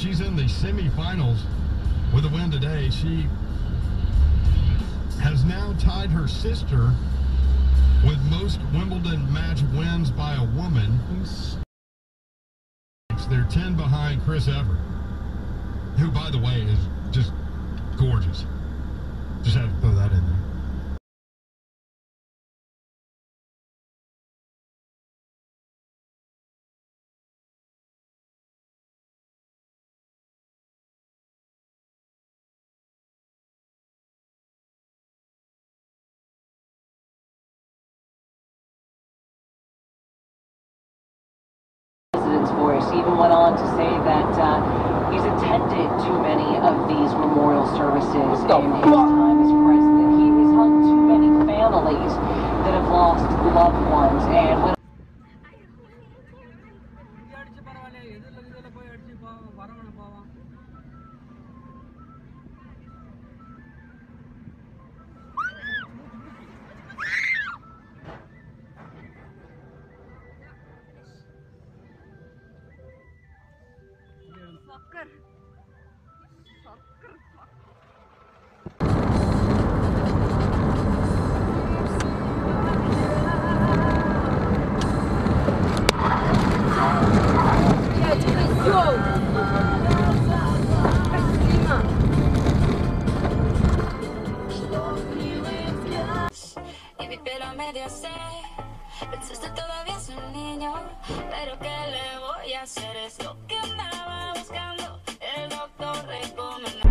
she's in the semifinals with a win today. She has now tied her sister with most Wimbledon match wins by a woman. They're 10 behind Chris Everett, who, by the way, is just gorgeous. Just had to throw that in there. President's even went on to say that uh, he's attended too many of these memorial services in his time as president. He has hung too many families that have lost loved ones. And es un niño, pero ¿qué le voy a hacer? Es que andaba buscando. El recomendó.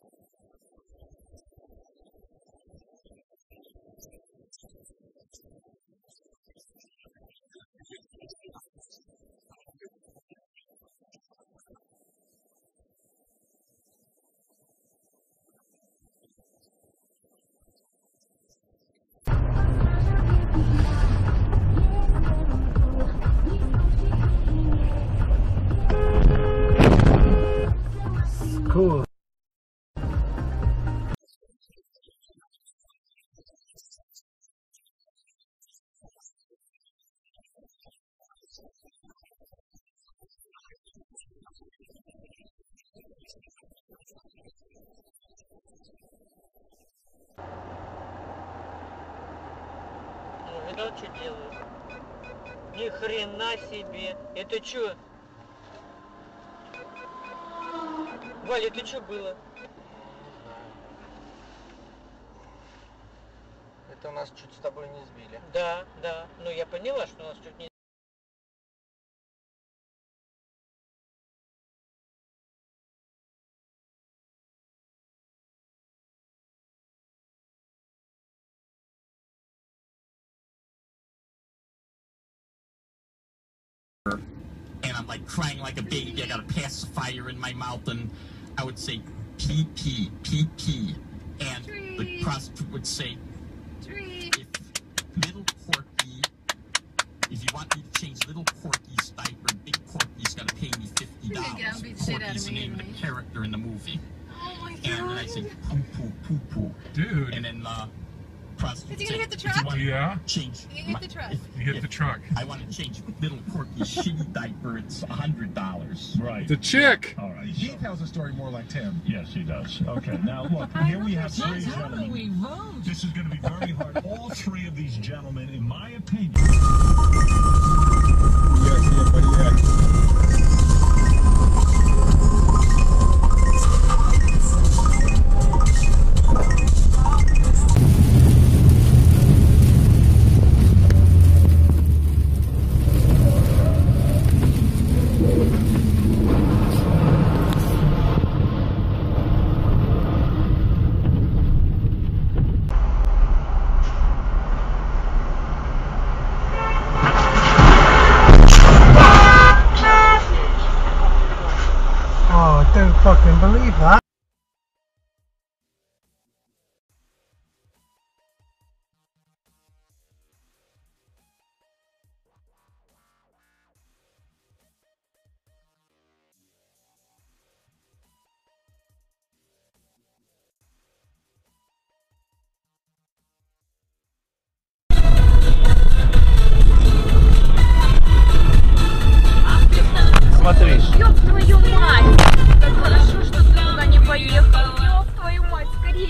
Cool. Ну, видал, что делают? Ни хрена себе. Это что? Валя, это что было? Это у нас чуть с тобой не сбили. Да, да. Ну, я поняла, что у нас чуть не... like crying like a baby. I got a pacifier in my mouth, and I would say pee pee pee pee, and Tree. the prostitute would say, Tree. "If little Porky, if you want me to change little Porky's diaper, big Porky's got to pay me fifty dollars." Porky's the name of the character in the movie. Oh my god! And I say poo poo poo poo, dude. And then uh, is he gonna say, hit the truck?" wanna Yeah. Change. You hit the truck. if- You hit if the truck. I want to change little Porky's shitty diaper. It's a hundred dollars. Right. The chick. All right. He tells a story more like Tim. Yes, he does. Okay. Now look, here we have three gentlemen. We vote? This is going to be very hard. All three of these gentlemen, in my opinion. Fucking believe that. Смотри. Ёб твою мать! Как хорошо,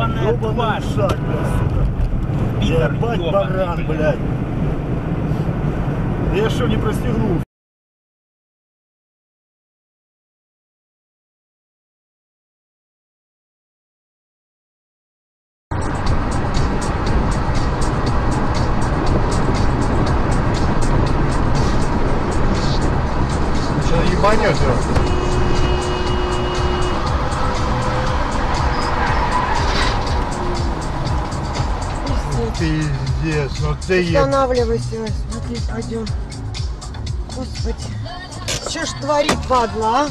Ёбаная тварь. Ебать баран, блядь. Я что, не простегнул? Ебанет его. Ну ты еб... Останавливайся, смотри, пойдем. Господи. Что ж творит, падла, а?